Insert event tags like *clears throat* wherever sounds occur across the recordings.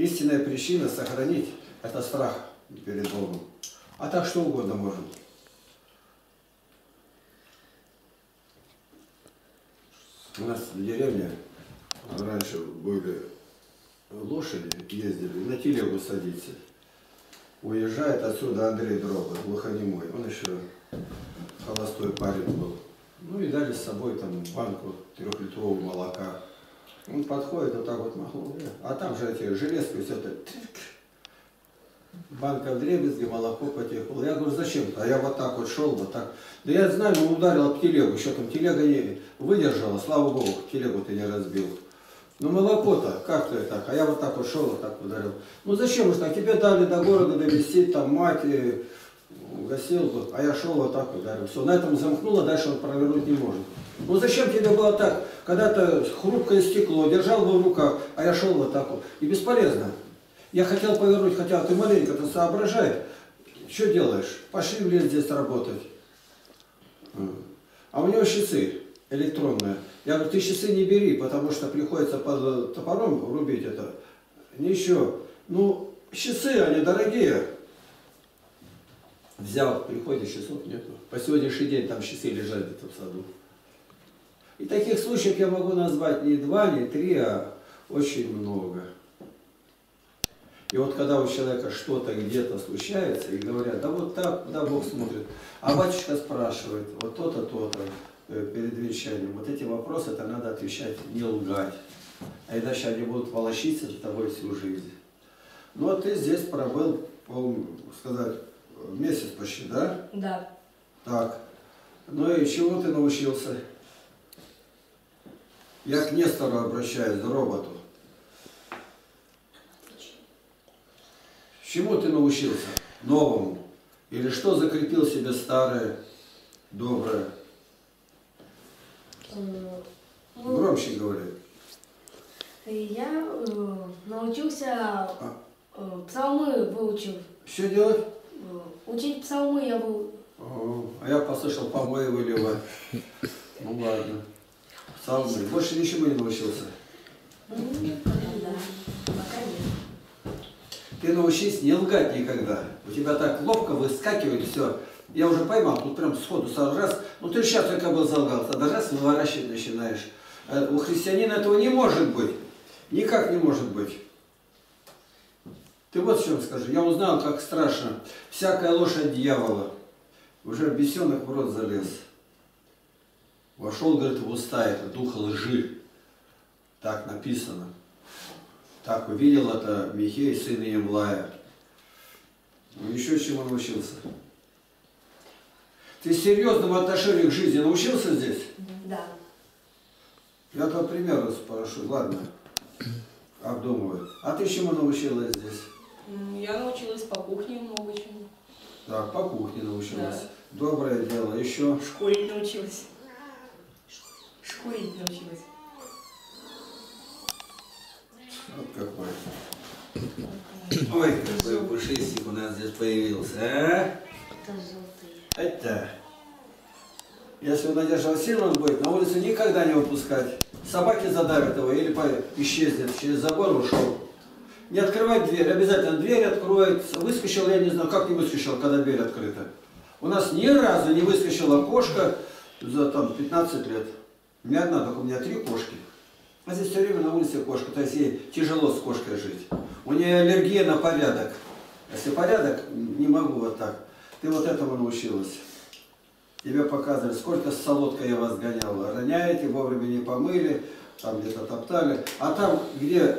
Истинная причина сохранить – это страх перед Богом. А так что угодно можем. У нас в деревне раньше были лошади, ездили, на телегу садиться. Уезжает отсюда Андрей Дроба, глухонемой. Он еще холостой парень был. Ну и дали с собой там банку трехлитрового молока. Он подходит, вот так вот махнул. А там же эти железки, все это. Банка в дребезге, молоко потекло. Я говорю, зачем -то? А я вот так вот шел, вот так. Да я знаю, он ударил об телегу. Еще там телега не выдержала, слава богу, телегу ты не разбил. Ну молоко-то, как ты так? А я вот так вот шел, вот так ударил. Ну зачем уж так? Тебе дали до города довести, там мать и гасил бы, а я шел вот так ударил. Все, на этом замкнуло, дальше он провернуть не может. Ну зачем тебе было так, когда-то хрупкое стекло, держал бы в руках, а я шел вот так вот. И бесполезно. Я хотел повернуть, хотя ты маленько-то соображай. Что делаешь? Пошли в лес здесь работать. А у него часы электронные. Я говорю, ты часы не бери, потому что приходится под топором рубить это. Ничего. Ну, часы, они дорогие. Взял, приходит, часов нету. По сегодняшний день там часы лежат где-то в саду. И таких случаев я могу назвать не два, не три, а очень много. И вот когда у человека что-то где-то случается, и говорят, да вот так, да Бог смотрит, а батюшка спрашивает, вот то-то, то-то, Э, перед венчанием. Вот эти вопросы это надо отвечать, не лгать. А иначе они будут волочиться за тобой всю жизнь. Ну а ты здесь пробыл, пол, сказать, месяц почти, да? Да. Так. Ну и чего ты научился? Я к Нестору обращаюсь, к роботу. Чему ты научился? Новому? Или что закрепил себе старое, доброе? Ну, Громче говори. Я э, научился э, псалмы выучил. Что делать? Э, Учить псалмы я был. О, а я послышал, помои выливать. Ну ладно. Псалмы. Больше ничего не научился. Ты научись не лгать никогда. У тебя так ловко выскакивает все. Я уже поймал, тут прям сходу сразу раз. Ну ты сейчас только был залгал, тогда раз выворачивать начинаешь. А у христианина этого не может быть. Никак не может быть. Ты вот в чем скажи. Я узнал, как страшно. Всякая от дьявола. Уже бесенок в рот залез. Вошел, говорит, в уста это, дух лжи. Так написано. Так увидел это Михей, сын Емлая. Ну, еще чему научился? Ты серьезному отношению к жизни научился здесь? Да. Я по примеру спрошу, ладно, обдумываю. А ты чему научилась здесь? Я научилась по кухне много чему. Так, по кухне научилась. Да. Доброе дело. Еще Шкурить научилась. Шкурить научилась. вот какой. *coughs* Ой, какой пушистик у нас здесь появился, а? Это желтые. Это. Если у Надежды Васильевны будет, на улицу никогда не выпускать. Собаки задавят его или по- исчезнет, через забор ушел. Не открывать дверь, обязательно дверь откроется. Выскочил, я не знаю, как не выскочил, когда дверь открыта. У нас ни разу не выскочила кошка за там 15 лет. Не одна, только у меня три кошки. А здесь все время на улице кошка, то есть ей тяжело с кошкой жить. У нее аллергия на порядок. Если порядок, не могу вот так. Ты вот этому научилась. Тебе показывали, сколько с солодкой я вас гонял. Роняете, вовремя не помыли, там где-то топтали. А там, где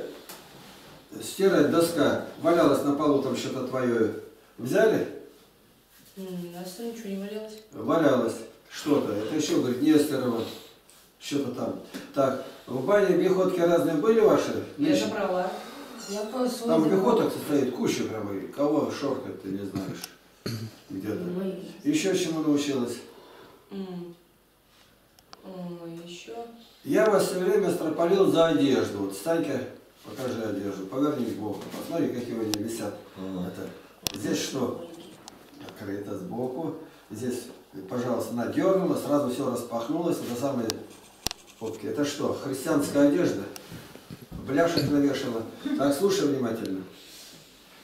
стирать доска, валялась на полу, там что-то твое, взяли? У нас ничего не валялось. Валялось что-то. Это еще, говорит, Нестерова. Что-то там. Так, в бане биходки разные были ваши? Я забрала. Я. Там биходок стоит куча прямо. Кого шоркать ты не знаешь. *clears throat* Где-то. Мы. Еще чему научилась? М. Ой, еще. Я вас все время строполил за одежду. Вот встань-ка, покажи одежду. Поверни к Богу. Посмотри, какие они висят. Это. Здесь что? Открыто сбоку. Здесь, пожалуйста, надернула, сразу все распахнулось до самой попки. Это что, христианская одежда? бляшек навешала. Так, слушай внимательно.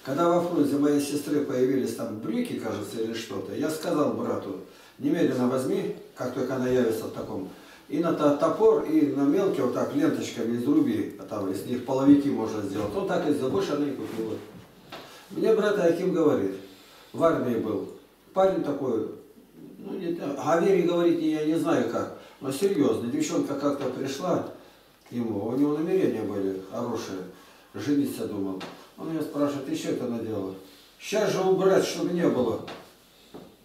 Когда во Фрунзе моей сестры появились там брюки, кажется, или что-то, я сказал брату, немедленно возьми, как только она явится в таком, и на то- топор, и на мелкие вот так ленточками изруби, а там из них половики можно сделать. Он так и сделал, больше она не купила. Мне брат Аким говорит, в армии был, парень такой, ну не вере говорить я не знаю как, но серьезно, девчонка как-то пришла к нему, у него намерения были хорошие, жениться думал. Он меня спрашивает, ты что это наделала? Сейчас же убрать, чтобы не было.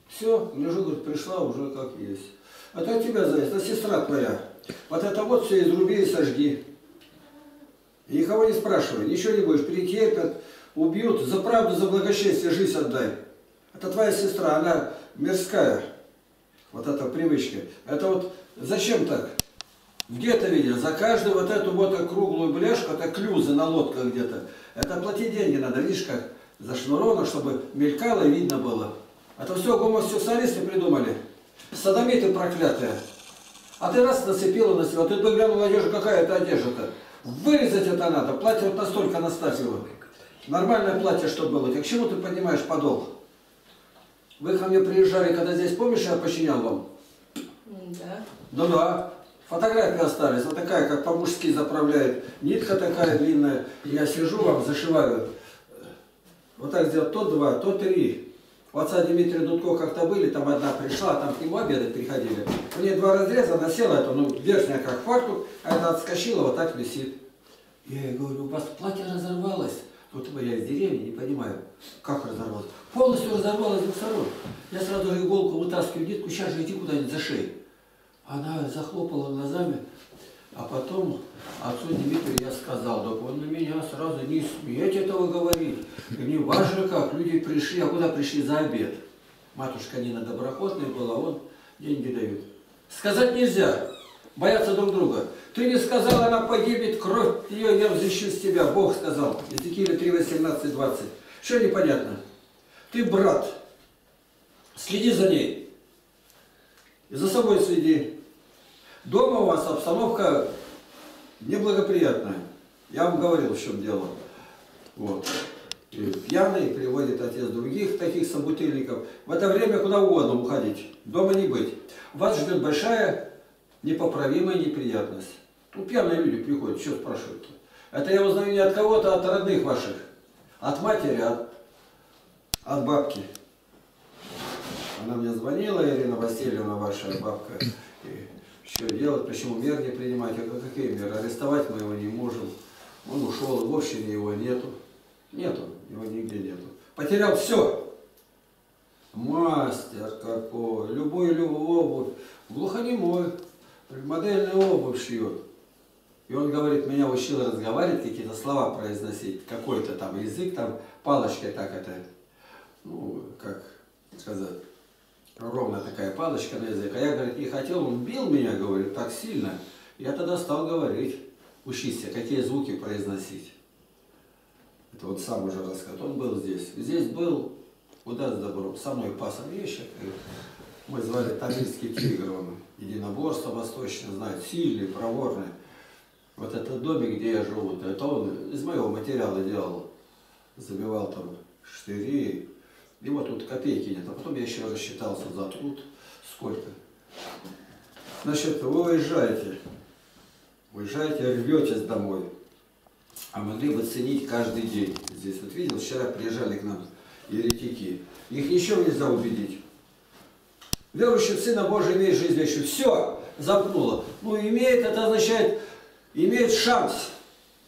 Все, лежу, говорит, пришла уже как есть. Это от тебя зависит, это сестра твоя. Вот это вот все изруби и сожги. И никого не спрашивай, ничего не будешь, перетерпят, убьют, за правду, за благочестие жизнь отдай. Это твоя сестра, она мирская. Вот эта привычка. Это вот зачем так? Где ты видел? За каждую вот эту вот круглую бляшку, это клюзы на лодках где-то. Это платить деньги надо, видишь, как зашнуровано, чтобы мелькало и видно было. Это все гомосексуалисты придумали. Садомиты проклятые. А ты раз нацепила на себя, ты бы глянул одежда, какая это одежда-то. Вырезать это надо, платье вот настолько наставь. Нормальное платье, что было. Ты к чему ты поднимаешь подол? Вы ко мне приезжали, когда здесь, помнишь, я починял вам? Да. Ну да. Фотографии остались. Вот такая, как по-мужски заправляет. Нитка такая длинная. Я сижу вам, зашиваю. Вот так сделать то два, то три. У отца Дмитрия Дудко как-то были, там одна пришла, там к нему обедать приходили. У нее два разреза, она села, это, ну, верхняя как фартук, а это отскочила, вот так висит. Я ей говорю, у вас платье разорвалось. Вот я из деревни, не понимаю, как разорвалось. Полностью разорвалось с двух сторон. Я сразу же иголку вытаскиваю, нитку, сейчас же иди куда-нибудь за шею. Она захлопала глазами, а потом отцу Дмитрию я сказал, так он на меня сразу не сметь этого говорить. И не важно как, люди пришли, а куда пришли за обед? Матушка Нина доброхотная была, он деньги дают. Сказать нельзя, боятся друг друга. Ты не сказал, она погибнет, кровь ее я взыщу с тебя, Бог сказал. Иезекииля 3, 18, 20. Что непонятно? Ты брат, следи за ней. И за собой следи. Дома у вас обстановка неблагоприятная. Я вам говорил, в чем дело. Вот. И пьяный приводит отец других таких собутыльников. В это время куда угодно уходить. Дома не быть. Вас ждет большая непоправимая неприятность. Ну, пьяные люди приходят, что спрашивают-то? Это я узнаю не от кого-то, а от родных ваших. От матери, от, от бабки. Она мне звонила, Ирина Васильевна, ваша бабка. И что делать, почему мер не принимать? Я говорю, какие меры? Арестовать мы его не можем. Он ушел, в общине его нету. Нету, его нигде нету. Потерял все. Мастер какой, любой любую обувь. Глухонемой, модельную обувь шьет. И он говорит, меня учил разговаривать, какие-то слова произносить, какой-то там язык, там палочкой так это, ну, как сказать, ровно такая палочка на язык. А я, говорит, не хотел, он бил меня, говорит, так сильно. Я тогда стал говорить, учиться, какие звуки произносить. Это вот сам уже рассказ. Он был здесь. Здесь был, куда с добром, со мной пасом вещи. Мы звали Тамильский тигр, он единоборство восточное знает, сильный, проворный. Вот этот домик, где я живу, это он из моего материала делал. Забивал там штыри. И вот тут копейки нет. А потом я еще рассчитался за труд. Сколько? Значит, вы уезжаете. Уезжаете, рветесь домой. А могли бы ценить каждый день. Здесь вот видел, вчера приезжали к нам еретики. Их ничего нельзя убедить. Верующий Сына Божия имеет жизнь вечную. Все, замкнуло. Ну, имеет, это означает, имеет шанс.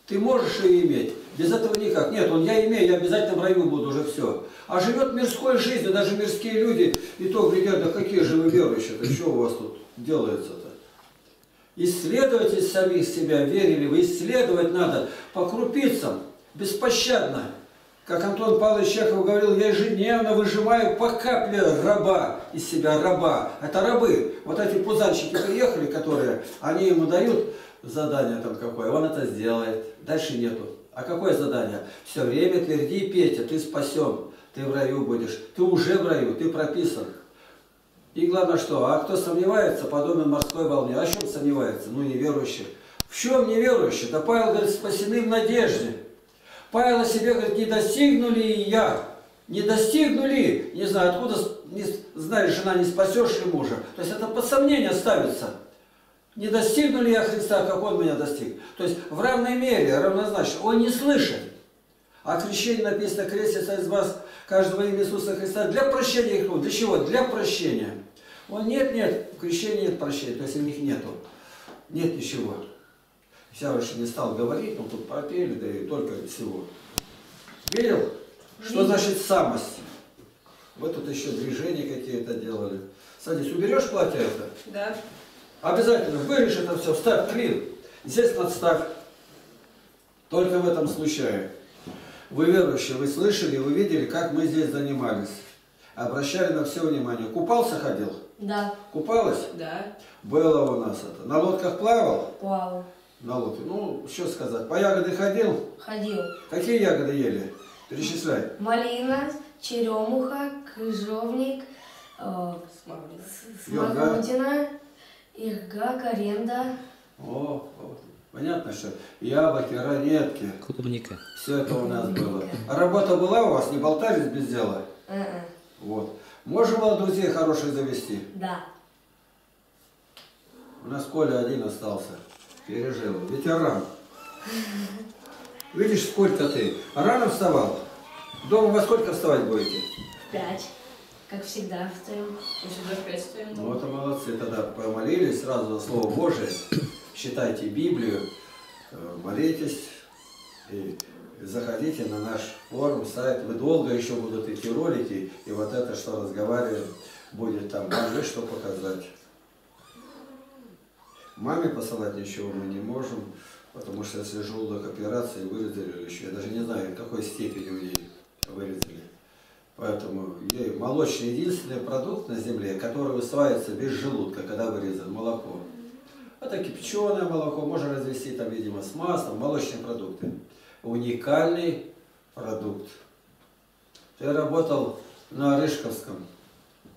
Ты можешь ее иметь. Без этого никак. Нет, он я имею, я обязательно в раю буду, уже все. А живет мирской жизнью, даже мирские люди, и то глядят, да какие же вы верующие-то, что у вас тут делается-то? Исследуйте самих себя, верили вы, исследовать надо по крупицам, беспощадно. Как Антон Павлович Чехов говорил, я ежедневно выжимаю по капле раба из себя, раба. Это рабы. Вот эти пузанщики приехали, которые, они ему дают задание там какое, он это сделает. Дальше нету. А какое задание? Все время тверди, Петя, ты спасен, ты в раю будешь, ты уже в раю, ты прописан. И главное что, а кто сомневается, подобен морской волне. А чем сомневается? Ну, неверующий. В чем неверующий? Да Павел говорит, спасены в надежде. Павел о себе говорит, не достигнули и я. Не достигнули, не знаю, откуда, не, знаешь, жена не спасешь ли мужа. То есть это под сомнение ставится. Не достигну ли я Христа, как Он меня достиг? То есть в равной мере, равнозначно. Он не слышит. А крещение написано, крестится из вас каждого имя Иисуса Христа для прощения грехов. Для чего? Для прощения. Он нет, нет, в крещении нет прощения, то есть у них нету. Нет ничего. Я уже не стал говорить, но тут пропели, да и только всего. Видел? Что значит самость? Вот тут еще движения какие-то делали. Садись, уберешь платье это? Да. Обязательно вырежь это все, вставь клин. Здесь надставь. Только в этом случае. Вы верующие, вы слышали, вы видели, как мы здесь занимались. Обращали на все внимание. Купался ходил? Да, Купалась? Да. Было у нас это. На лодках плавал? плавал. На лодке. Ну, что сказать. По ягоды ходил? Ходил. Какие ягоды ели? Перечисляй. Малина, черемуха, крыжовник, э, смородина, ирга, коренда. О, понятно, что яблоки, ранетки. Клубника. Все это у нас было. А работа была у вас? Не болтались без дела? Э-э. Вот. Можно было друзей хороших завести? Да. У нас Коля один остался. Пережил. Ветеран. Видишь, сколько ты. Рано вставал? Дома во сколько вставать будете? В пять. Как всегда встаем. Мы всегда в пять. Ну и молодцы. Тогда помолились сразу за Слово Божие. Читайте Библию, э, молитесь и заходите на наш форум, сайт. Вы долго еще будут идти ролики, и вот это, что разговариваем, будет там. Есть что показать. Маме посылать ничего мы не можем, потому что если желудок операции вырезали еще, я даже не знаю, в какой степени у нее вырезали. Поэтому молочный единственный продукт на земле, который усваивается без желудка, когда вырезан молоко. Это кипяченое молоко, можно развести там, видимо, с маслом, молочные продукты. Уникальный продукт. Ты работал на Рыжковском.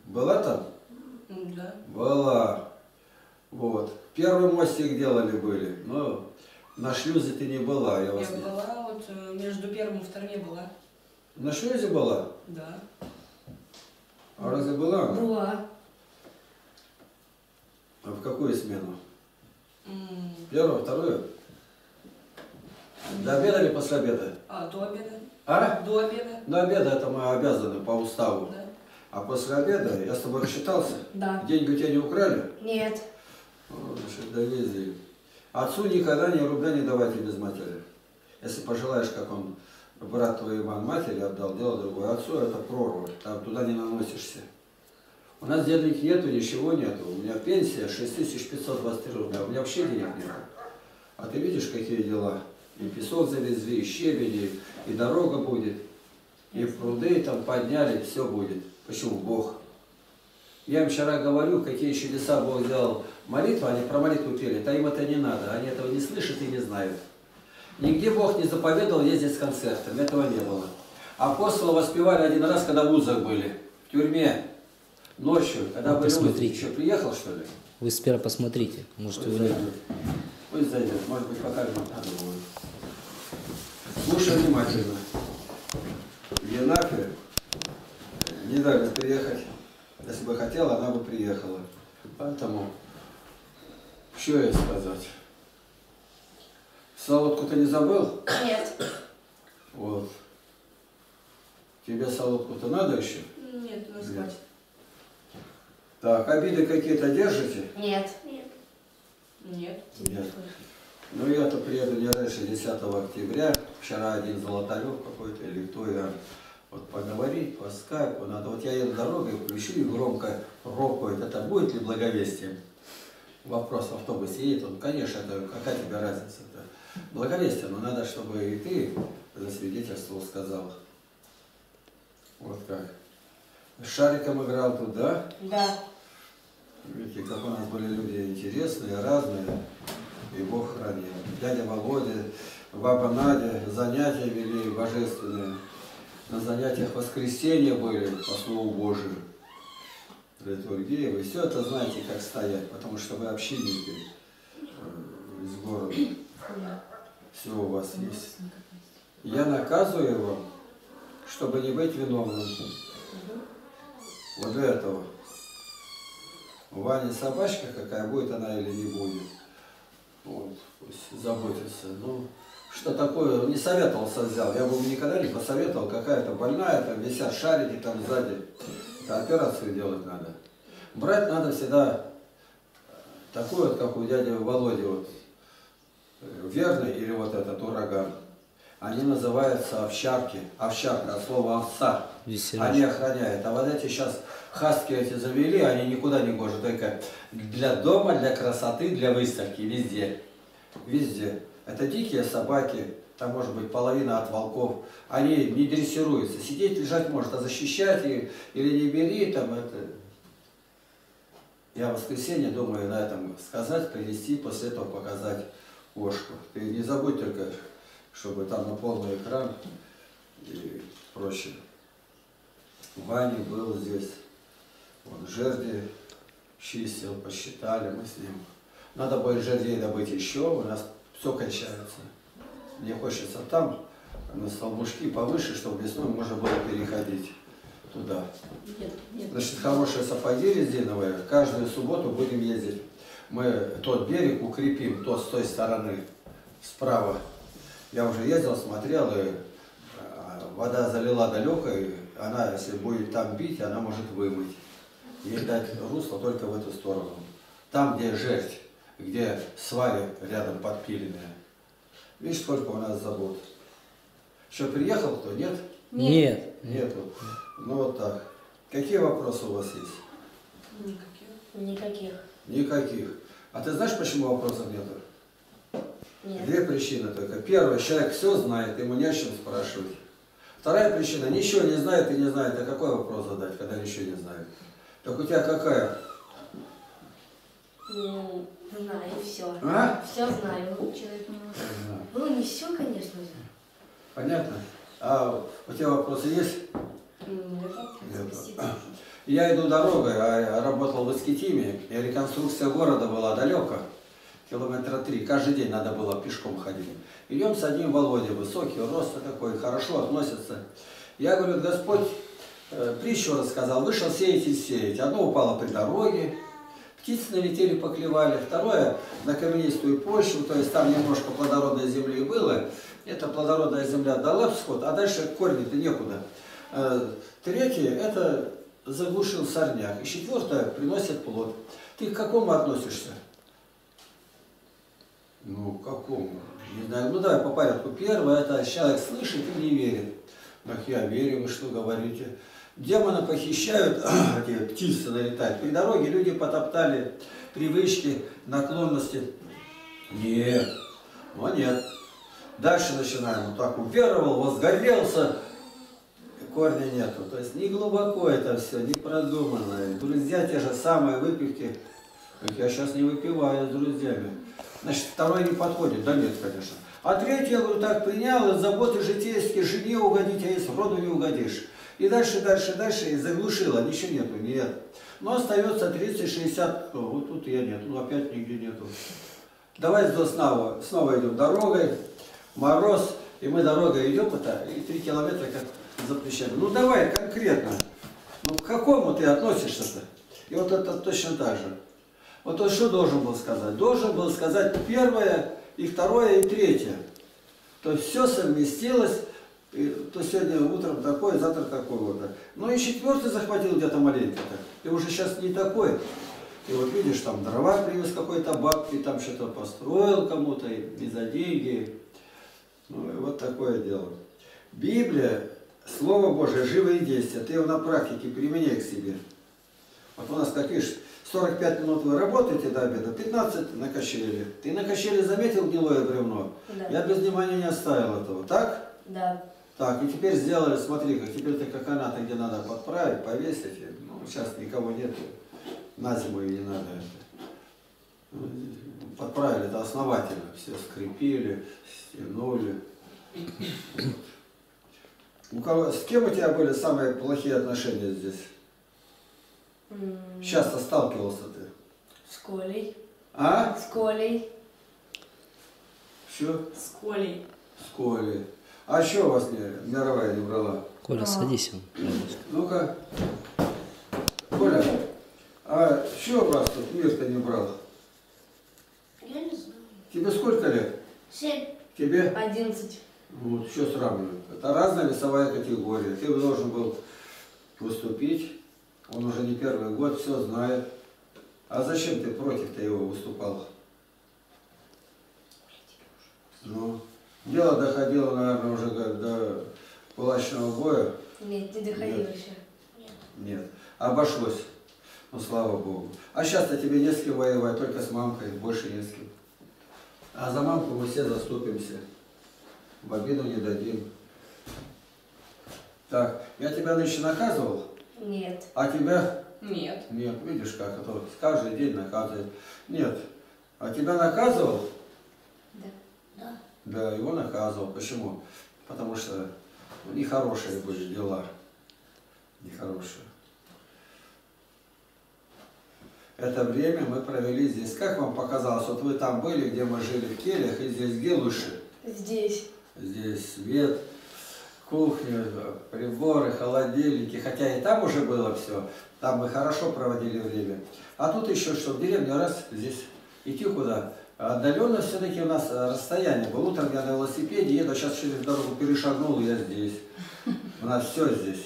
Была там? Да. Была. Вот. Первый мостик делали были, но на шлюзе ты не была, я вас Я не... была вот э, между первым и вторым я была. На шлюзе была? Да. А разве была? Была. А в какую смену? М, Первую, вторую? До обеда или после обеда? А, до обеда. А? До обеда. До обеда это мы обязаны по уставу. Да. А после обеда я с тобой рассчитался. Да. Деньги у тебя не украли? Нет. О, значит, довезли. Отцу никогда ни рубля не давайте без матери. Если пожелаешь, как он, брат твой Иван матери отдал, дело другое. Отцу это прорва, там туда не наносишься. У нас денег нету, ничего нету. У меня пенсия 6523 рубля, у меня вообще денег нет. А ты видишь, какие дела? И песок завезли, и щебень, и, дорога будет, и пруды там подняли, все будет. Почему? Бог. Я им вчера говорю, какие чудеса Бог сделал. Молитва, они про молитву пели, да им это не надо, они этого не слышат и не знают. Нигде Бог не заповедовал ездить с концертом, этого не было. Апостолы воспевали один раз, когда в узах были, в тюрьме, ночью, когда Ну, были посмотрите. Что, приехал, что ли? Вы сперва посмотрите, может его Пусть нет. зайдет. Пусть зайдет, может быть, покажем, надо будет. Слушай внимательно. В Янафе не дали приехать. Если бы хотела, она бы приехала. Поэтому, что ей сказать? Солодку ты не забыл? Нет. Вот. Тебе солодку-то надо еще? Нет, у нас Нет. хватит. Так, обиды какие-то держите? Нет. Нет. Нет. Ну, я-то приеду не раньше 10 октября. Вчера один Золотарев какой-то или кто я. Вот поговорить по скайпу надо. Вот я еду дорогой, включу и громко ропает. Это будет ли благовестием? Вопрос в автобусе едет, он, конечно, это какая тебе разница-то? Благовестие, но надо, чтобы и ты засвидетельствовал, сказал. Вот как. С шариком играл туда. Да. Видите, как у нас были люди интересные, разные, и Бог хранил. Дядя Володя, баба Надя занятия вели божественные. На занятиях воскресенья были по Слову Божию. Литургии. Вы все это знаете, как стоять, потому что вы общинники. Э, из города. Да. Все у вас есть. Я наказываю его, чтобы не быть виновным. Вот для этого. У Вани собачка какая, будет она или не будет. Вот, пусть заботится. Ну, что такое, не советовался взял. Я бы никогда не посоветовал, какая-то больная, там висят шарики там сзади. Это операцию делать надо. Брать надо всегда такую вот, как у дяди Володи, вот, верный или вот этот ураган. Они называются овчарки. Овчарка от слова овца. Весело. Они охраняют. А вот эти сейчас хаски эти завели, они никуда не гожи. Только для дома, для красоты, для выставки, везде. Везде. Это дикие собаки, там может быть половина от волков. Они не дрессируются. Сидеть, лежать может, а защищать их или не бери, там это... Я в воскресенье думаю на этом сказать, принести, после этого показать кошку. Ты не забудь только, чтобы там на полный экран и прочее. Ваня был здесь. Он жерди чистил, посчитали мы с ним. Надо будет жердей добыть еще, у нас все кончается. Мне хочется там, на столбушки повыше, чтобы весной можно было переходить туда. Нет, нет. Значит, хорошие сапоги резиновые. Каждую субботу будем ездить. Мы тот берег укрепим, тот с той стороны, справа. Я уже ездил, смотрел, и а, вода залила далеко, и она, если будет там бить, она может вымыть. Ей дать русло только в эту сторону. Там, где жесть, где свари рядом подпиленные. Видишь, сколько у нас забот. Что, приехал кто? Нет? Нет. Нету. Ну вот так. Какие вопросы у вас есть? Никаких. Никаких. Никаких. А ты знаешь, почему вопросов нету? Нет. Две причины только. Первая, человек все знает, ему не о чем спрашивать. Вторая причина, ничего не знает и не знает. А какой вопрос задать, когда ничего не знает? Так у тебя какая? Ну, знаю все. А? Все знаю. Человек не может. Ну, не все, конечно же. Понятно? А у тебя вопросы есть? Нет. Нету. Я иду дорогой, а работал в Искитиме, и реконструкция города была далеко, километра три. Каждый день надо было пешком ходить. Идем с одним Володей, высокий, рост такой, хорошо относится. Я говорю, Господь э, притчу рассказал, вышел сеять и сеять. Одно упало при дороге, птицы налетели, поклевали. Второе на каменистую почву, то есть там немножко плодородной земли было. Эта плодородная земля дала всход, а дальше корни-то некуда. Э, Третье, это заглушил сорняк. И четвертое, приносит плод. Ты к какому относишься? Ну, к какому? Не знаю. Ну, давай по порядку. Первое, это человек слышит и не верит. Ах, я верю, вы что говорите? Демона похищают, *clears throat* эти птицы налетают. При дороге люди потоптали привычки, наклонности. Нет, ну нет. Дальше начинаем. Вот так уверовал, возгорелся, корня нету. То есть не глубоко это все, не продуманно. Друзья те же самые выпивки. Как я сейчас не выпиваю с друзьями. Значит, второй не подходит. Да нет, конечно. А третий, я говорю, так принял, заботы житейские, жене угодить, а если роду не угодишь. И дальше, дальше, дальше, и заглушила, ничего нету, нет. Но остается 30-60, вот тут я нет, ну опять нигде нету. Давай снова, снова идем дорогой, мороз, и мы дорогой идем, это, и 3 километра как запрещаем. Ну давай конкретно, ну к какому ты относишься-то? И вот это точно так же. Вот он что должен был сказать? Должен был сказать первое, и второе, и третье. То есть все совместилось, то сегодня утром такое, завтра такое вот. Ну и четвертый захватил где-то маленько-то. И уже сейчас не такой. И вот видишь, там дрова привез какой-то бабки, там что-то построил кому-то и, и за деньги. Ну и вот такое дело. Библия, Слово Божие, живое действие. Ты его на практике применяй к себе. Вот у нас, как видишь, 45 минут вы работаете до обеда, 15 на качели. Ты на качели заметил гнилое бревно? Да. Я без внимания не оставил этого. Так? Да. Так, и теперь сделали, смотри, как теперь ты как канаты, где надо подправить, повесить. Ну, сейчас никого нету. На зиму и не надо это. Подправили это основательно. Все скрепили, стянули. У кого, с кем у тебя были самые плохие отношения здесь? Часто сталкивался ты? С Колей. А? С Колей. Что? С Колей. С Колей. А что у вас не, мировая не брала? Коля, А. садись. Ну-ка. Коля, а что у вас тут мир-то не брал? Я не знаю. Тебе сколько лет? Семь. Тебе? Одиннадцать. Вот, что сравнивать? Это разная весовая категория. Ты должен был выступить. Он уже не первый год, все знает. А зачем ты против-то его выступал? Ну, дело доходило, наверное, уже до- кулачного боя. Нет, не доходил Нет. еще. Нет. Обошлось. Ну, слава Богу. А сейчас-то тебе не с кем воевать, только с мамкой, больше не с кем. А за мамку мы все заступимся. В обиду не дадим. Так, я тебя нынче наказывал, Нет. а тебя Нет. нет. Видишь, как это каждый день наказывает. Нет. А тебя наказывал? Да. Да. Да, его наказывал. Почему? Потому что нехорошие были дела. Нехорошие. Это время мы провели здесь. Как вам показалось? Вот вы там были, где мы жили в кельях, и здесь где лучше? Здесь. Здесь свет, кухня, приборы, холодильники. Хотя и там уже было все. Там мы хорошо проводили время. А тут еще что, в деревне раз, здесь идти куда? Отдаленно все-таки у нас э, расстояние было. Утром я на велосипеде еду, а сейчас через дорогу перешагнул, я здесь. У нас все здесь.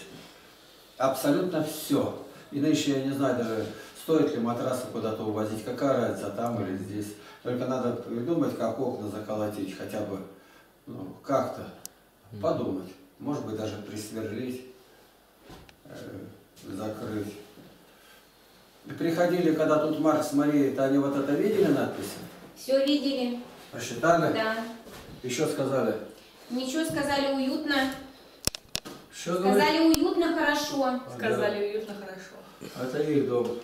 Абсолютно все. И нынче я не знаю даже, стоит ли матрасы куда-то увозить, какая разница, там или здесь. Только надо придумать, как окна заколотить, хотя бы ну, как-то подумать. Может быть, даже присверлить, э, закрыть. И приходили, когда тут Марк с Марией, то они вот это видели надписи? Все видели? Посчитали? Да. Еще сказали. Ничего сказали уютно. Что говорит? Сказали уютно, хорошо. Сказали уютно, хорошо. Это их дом.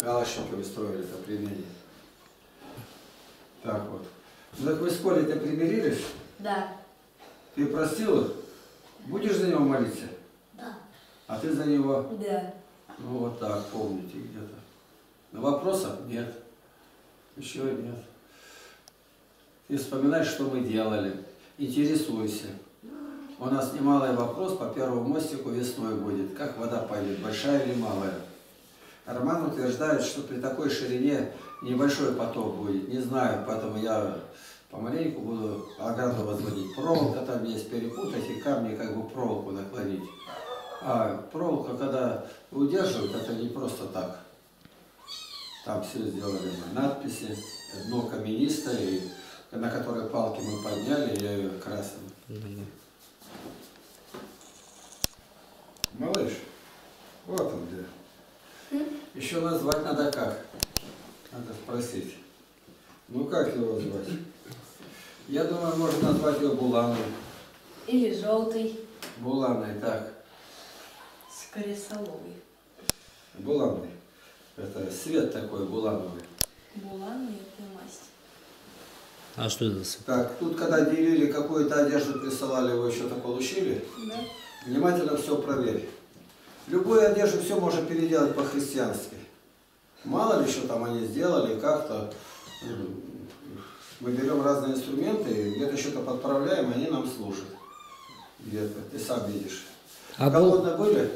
Калашниковы строили это племени. Так вот. Ну так вы с Колей-то примирились? Да. Ты простил их? Будешь за него молиться? Да. А ты за него? Да. Ну вот так, помните где-то. Но вопросов нет. Еще нет. Ты вспоминаешь, что мы делали. Интересуйся. У нас немалый вопрос по первому мостику весной будет. Как вода пойдет, большая или малая? Роман утверждает, что при такой ширине небольшой поток будет. Не знаю, поэтому я помаленьку буду ограду возводить. Проволока там есть, перепутать и камни как бы проволоку наклонить. А проволока, когда удерживают, это не просто так. Там все сделали мы. Надписи, дно каменистое, и на которой палки мы подняли, я ее красным. Малыш, вот он где. Еще назвать надо как? Надо спросить. Ну как его звать? Я думаю, можно назвать его Буланой. Или желтый. Буланой, так. Скорее соловый. Буланой. Это свет такой булановый. Булан это масть. А что это? за- Так, тут когда делили какую-то одежду, присылали, вы еще-то получили? Да? Внимательно все проверь. Любую одежду все можно переделать по-христиански. Мало ли что там они сделали, как-то. Мы берем разные инструменты, где-то что-то подправляем, они нам служат. Где-то, ты сам видишь. А Бу- Голодные были?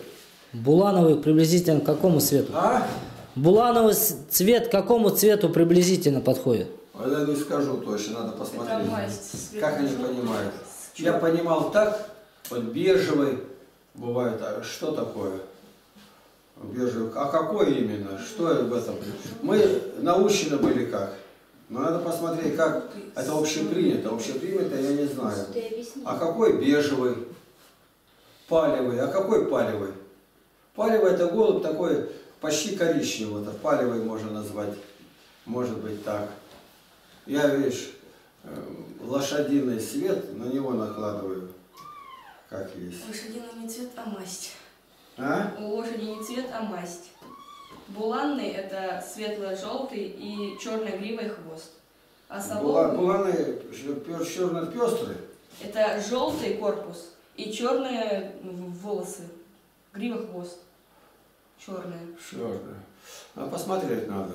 Булановый приблизительно к какому цвету? А? Булановый цвет к какому цвету приблизительно подходит? А Я не скажу точно, надо посмотреть. масть. Как они понимают? Я понимал так, вот бежевый бывает, а что такое? А какой именно? Что в этом? Мы научены были как? Но надо посмотреть, как это общепринято. Общепринято я не знаю. А какой бежевый? Палевый. А какой палевый? Палевый это голубь такой почти коричневый. Это палевый можно назвать. Может быть так. Я, видишь, э, лошадиный свет на него накладываю. Как есть. Лошадиный не цвет, а масть. А? У лошади не цвет, а масть. Буланный это светло-желтый и черной гривой хвост. А соловый Буланы черно пестрый. это желтый корпус и черные волосы. Грива хвост. Черные. Черный. А посмотреть надо.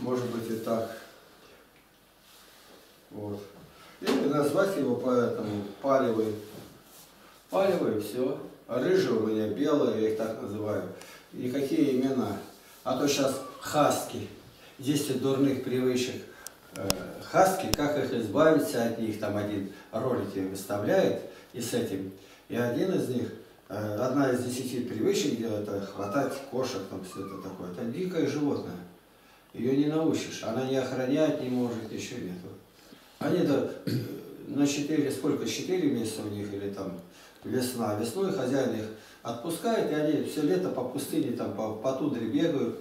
Может быть и так. Вот. Или назвать его поэтому палевый. Палевый, все. Рыжий у меня белый, я их так называю. И какие имена. А то сейчас хаски. 10 дурных привычек. Э, Хаски, как их избавиться от них, там один ролики выставляет, и с этим. И один из них, э, одна из десяти привычек, где это хватать кошек, там все это такое. Это дикое животное. Ее не научишь. Она не охранять не может, еще нету. Они то на 4, сколько, 4 месяца у них или там весна. Весной хозяин их отпускает, и они все лето по пустыне, там по, по тундре бегают,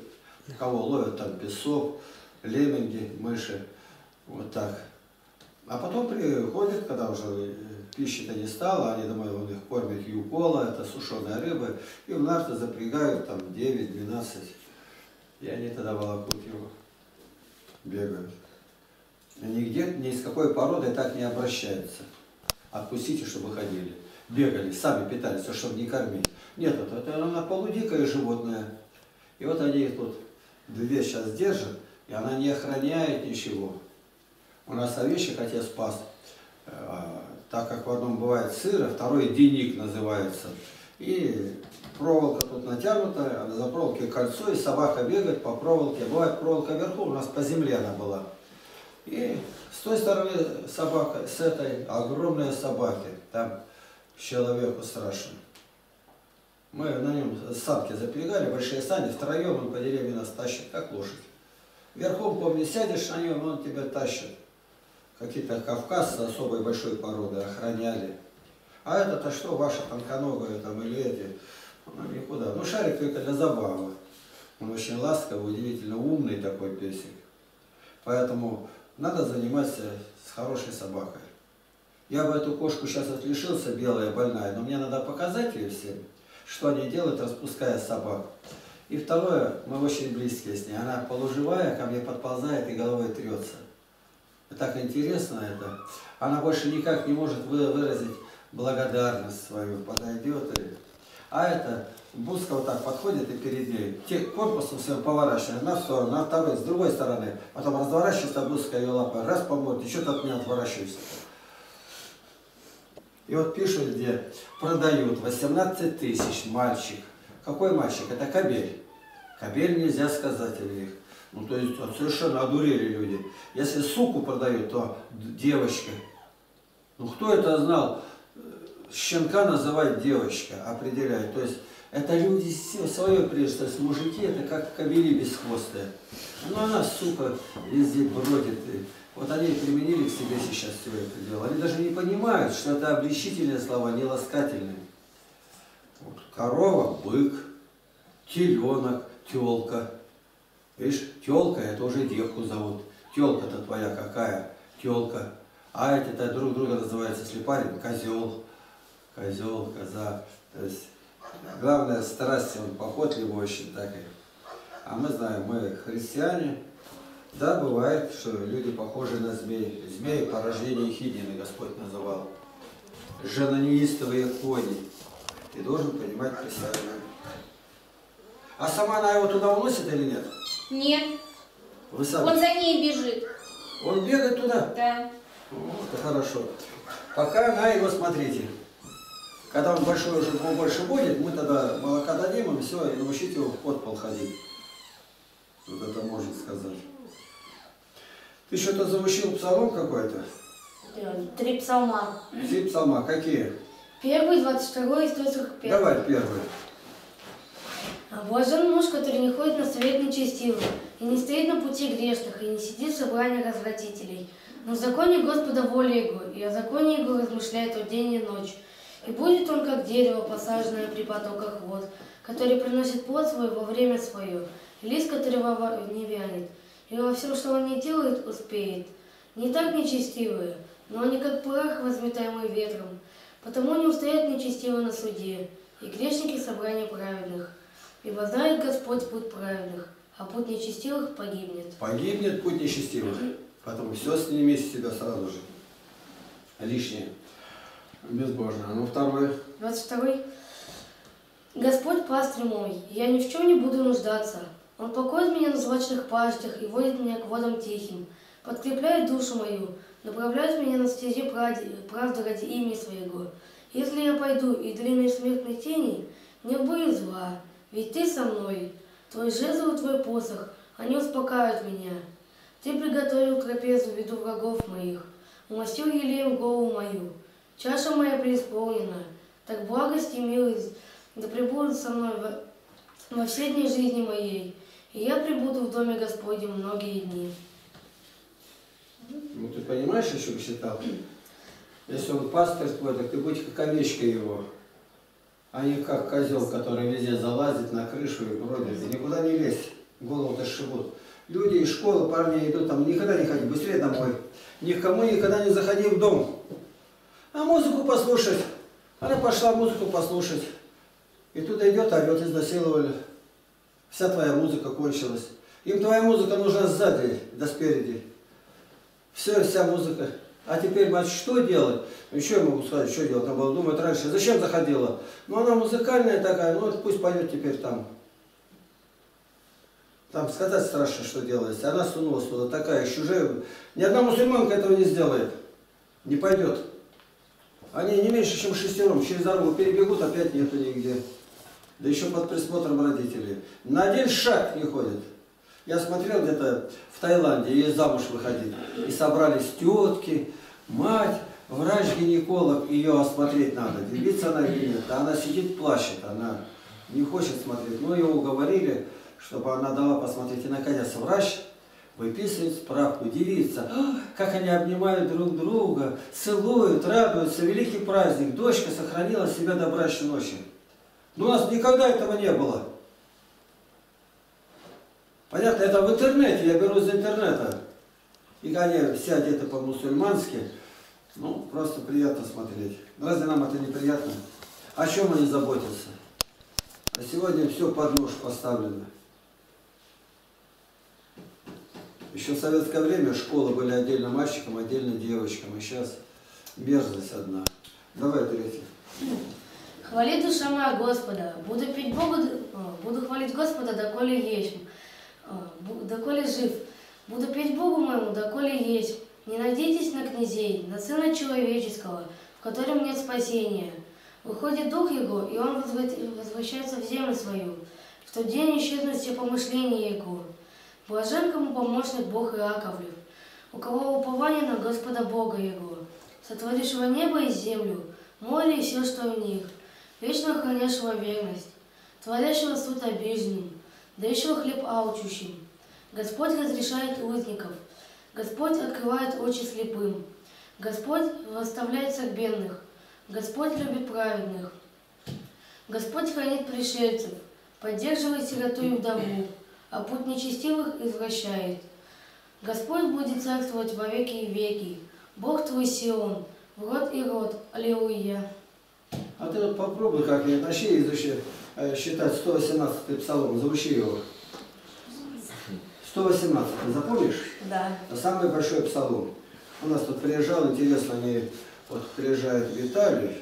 кого ловят там песок, лемминги, мыши, вот так. А потом приходят, когда уже э, пищи-то не стало, они домой он их кормят юкола, это сушеная рыба, и в нарты запрягают там 9-12, и они тогда волокут его, бегают. И Нигде, ни из какой породы так не обращаются. Отпустите, чтобы ходили. Бегали, сами питались, чтобы не кормить. Нет, вот это она полудикое животное. И вот они их тут две сейчас держат, и она не охраняет ничего. У нас овечек отец спас, э, так как в одном бывает сыро, второй деник называется. И проволока тут натянута, а за проволоки кольцо, и собака бегает по проволоке. Бывает проволока вверху, у нас по земле она была. И с той стороны собака, с этой огромные собаки, там человеку страшно. Мы на нем санки запрягали, большие сани, втроем он по деревне нас тащит, как лошадь. Верхом, помню, сядешь на нем, он тебя тащит. Какие-то кавказцы особой большой породы охраняли. А это-то что, ваша тонконогая там или эти? Ну, никуда. Ну, шарик только для забавы. Он очень ласковый, удивительно умный такой песик. Поэтому надо заниматься с хорошей собакой. Я бы эту кошку сейчас отлишился, белая, больная, но мне надо показать ее всем, что они делают, распуская собак. И второе, мы очень близкие с ней. Она полуживая, ко мне подползает и головой трется. И так интересно это. Она больше никак не может вы- выразить благодарность свою, подойдет и... А это Буска вот так подходит и перед ней, те, корпусом своим поворачивает на сторону, на второй, с другой стороны. Потом разворачивается, Буска ее лапой, раз помоет, и что-то от меня отворачивается. И вот пишут, где продают 18 тысяч мальчик. Какой мальчик? Это кабель. Кабель нельзя сказать о них. Ну, то есть вот совершенно одурели люди. Если суку продают, то девочка. Ну, кто это знал? Щенка называть девочка, определяет. То есть это люди свое прежде, то есть мужики это как кобели бесхвостые. Ну, она, сука, везде бродит. Вот они применили к себе сейчас все это дело. Они даже не понимают, что это обличительные слова, не ласкательные. Вот. Корова, бык, теленок, телка. Видишь, телка это уже девку зовут. Телка-то твоя какая? Телка. А эти-то друг друга называются слепарем, козел. Козел, коза. То есть главная страсть, он похотливый очень так и. А мы знаем, мы христиане. Да, бывает, что люди похожи на змей. Змеи порождение Хидины Господь называл. Женонеистовые кони. Ты должен понимать Писание. А сама она его туда уносит или нет? Нет, Вы сами. он за ней бежит. Он бегает туда? Да. Вот, это хорошо. Пока она его, смотрите. Когда он большой уже больше будет, мы тогда молока дадим им, все, и научить его в подпол ходить. Вот это можно сказать. Ты что-то заучил псалом какой-то? Три псалма. Три псалма, какие? Первый, 22 и 141. Давай первый. А Блажен муж, который не ходит на совет нечестивых, и не стоит на пути грешных, и не сидит в собрании развратителей. Но в законе Господа воля его, и о законе его размышляет он день и ночь. И будет он, как дерево, посаженное при потоках вод, который приносит плод свой во время свое, и лист которого не вянет. И во всем, что он не делает, успеет. Не так нечестивые, но они как прах, возметаемый ветром. Потому не устоят нечестивые на суде, и грешники собрания праведных. Ибо знает Господь путь праведных, а путь нечестивых погибнет. Погибнет путь нечестивых. Поэтому все сними с себя сразу же. Лишнее. Безбожно. А ну второй. 22. Господь пастырь мой, я ни в чем не буду нуждаться. Он покоит меня на злачных пастях и водит меня к водам тихим, подкрепляет душу мою, направляют меня на стези пради- правды ради имени Своего. Если я пойду и длинной смертной тени, не будет зла, ведь Ты со мной. Твой жезл и Твой посох, они успокаивают меня. Ты приготовил трапезу в врагов моих, умастил елеем голову мою. Чаша моя преисполнена, так благость и милость да пребудут со мной во, во все дни жизни моей, и я пребуду в доме Господнем многие дни. Ну ты понимаешь, еще бы считал? Если он пастырь твой, так ты будь как овечка его, а не как козел, который везде залазит на крышу и бродит. И никуда не лезь, голову-то сшибут. Люди из школы, парни идут там, никогда не ходи, быстрее домой. Никому никогда не заходи в дом. А музыку послушать. Она пошла музыку послушать. И туда идет, орет, изнасиловали. Вся твоя музыка кончилась. Им твоя музыка нужна сзади, да спереди. Все, вся музыка. А теперь, мать, что делать? Ну, что я могу сказать, что делать? Надо было думать раньше. Зачем заходила? Ну, она музыкальная такая, ну, пусть поет теперь там. Там сказать страшно, что делается. Она сунулась туда, такая чужая. Ни одна мусульманка этого не сделает. Не пойдет. Они не меньше, чем шестером через дорогу перебегут, опять нету нигде. Да еще под присмотром родителей. На один шаг не ходят. Я смотрел где-то в Таиланде, ей замуж выходить. И собрались тетки, мать, врач-гинеколог, ее осмотреть надо. Девица она или нет. Она сидит, плачет, она не хочет смотреть. Ну, ее уговорили, чтобы она дала посмотреть. И, наконец, врач выписывает справку. Девица, «А, как они обнимают друг друга, целуют, радуются. Великий праздник. Дочка сохранила себя до брачной ночи. Но у нас никогда этого не было. Понятно, это в интернете, я беру из интернета. И они все одеты по-мусульмански, ну, просто приятно смотреть. Разве нам это неприятно? О чем они заботятся? А сегодня все под нож поставлено. Еще в советское время школы были отдельно мальчикам, отдельно девочкам, а сейчас мерзость одна. Давай третий. Хвали душа моя Господа, буду петь Богу, а, буду хвалить Господа, доколе есть, бу- доколе жив. Буду петь Богу моему, доколе есть. Не надейтесь на князей, на Сына Человеческого, в котором нет спасения. Выходит Дух Его, и Он возвращается в землю свою. В тот день исчезнут все помышления Его. Блажен, кому помощник Бог Иаковлев, у кого упование на Господа Бога Его, сотворившего небо и землю, море и все, что в них, вечно хранящего верность, творящего суд обиженным, дающего хлеб алчущим. Господь разрешает узников, Господь открывает очи слепым, Господь восставляет бедных, Господь любит праведных. Господь хранит пришельцев, поддерживает сироту и вдову, а путь нечестивых извращает. Господь будет царствовать во веки и веки. Бог твой Сион, в род и род. Аллилуйя. А ты вот попробуй как-нибудь начни изучи, э, считать 118 псалом, заучи его. 118, ты запомнишь? Да. Самый большой псалом. У нас тут приезжал, интересно, они вот приезжает в Италию,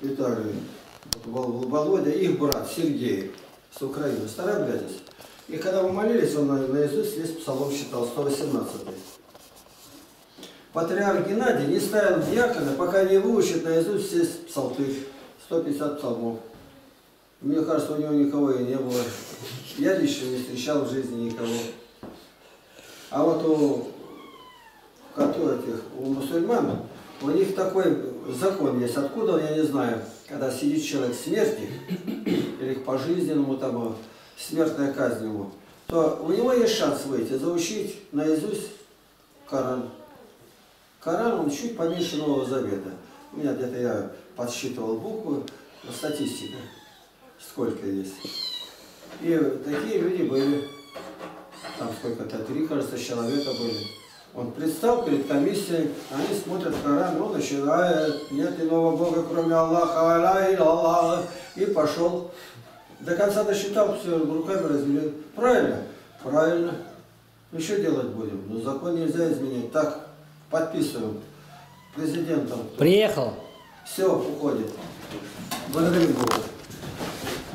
в Италию, вот Вол- Володя, их брат Сергей с Украины, старообрядец. И когда мы молились, он на- наизусть весь псалом считал, 118 Патриарх Геннадий не ставил диакона, пока не выучит наизусть все псалтырь, 150 псалмов. Мне кажется, у него никого и не было. Я лично не встречал в жизни никого. А вот у этих, у мусульман, у них такой закон есть. Откуда, он, я не знаю, когда сидит человек смерти, или к пожизненному там, смертная казнь ему, то у него есть шанс выйти, заучить наизусть Коран. Коран, он чуть поменьше Нового Завета. У меня где-то я подсчитывал буквы, статистика, сколько есть. И такие люди были, там сколько-то, три, кажется, человека были. Он предстал перед комиссией, они смотрят Коран, он начинает, нет иного Бога, кроме Аллаха, илля Аллах, и пошел. До конца досчитал, все, руками развели. Правильно? Правильно. Ну что делать будем? Ну закон нельзя изменить. Так, подписываем. Президентом. Приехал. Все, уходит. Благодарим Бога.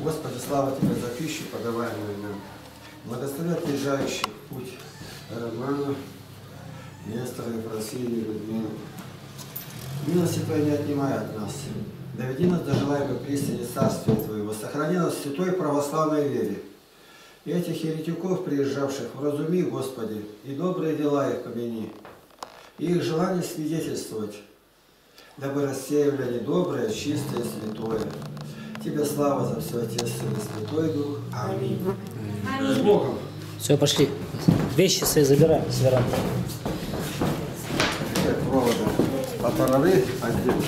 Господи, слава Тебе за пищу, подаваемую нам. Благослови отъезжающих путь Романа, Нестора, Ефросинию, Людмилу. Милости Твоей не отнимай от нас. Доведи нас до желаемой пристани Царствия Твоего. Сохрани нас в святой православной вере. И этих еретиков, приезжавших, вразуми, Господи, и добрые дела их помяни, и их желание свидетельствовать, дабы рассеивали они доброе, чистое, святое. Тебе слава за все, Отец, Сын и Святой Дух. Аминь. С Богом! Все, пошли. Вещи свои забираем с веранды. Проводы. Аппараты отдельно.